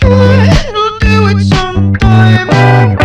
We'll do it sometime.